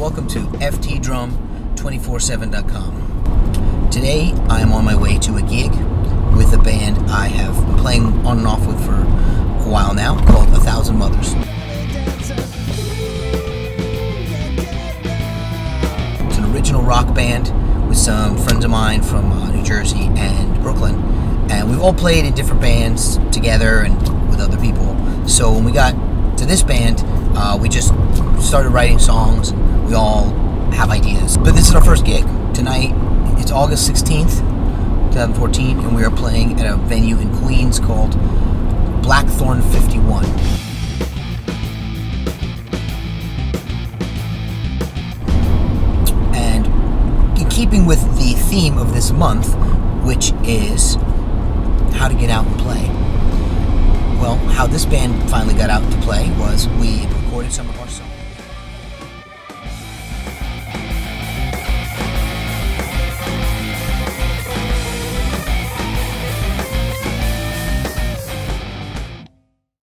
welcome to FTDrum247.com. Today I am on my way to a gig with a band I have been playing on and off with for a while now called A Thousand Mothers. It's an original rock band with some friends of mine from uh, New Jersey and Brooklyn. And we've all played in different bands together and with other people. So when we got to this band, uh, we just started writing songs. We all have ideas. But this is our first gig. Tonight, it's August 16th, 2014, and we are playing at a venue in Queens called Blackthorn 51. And in keeping with the theme of this month, which is how to get out and play. Well, how this band finally got out to play was we Summer Horse Song.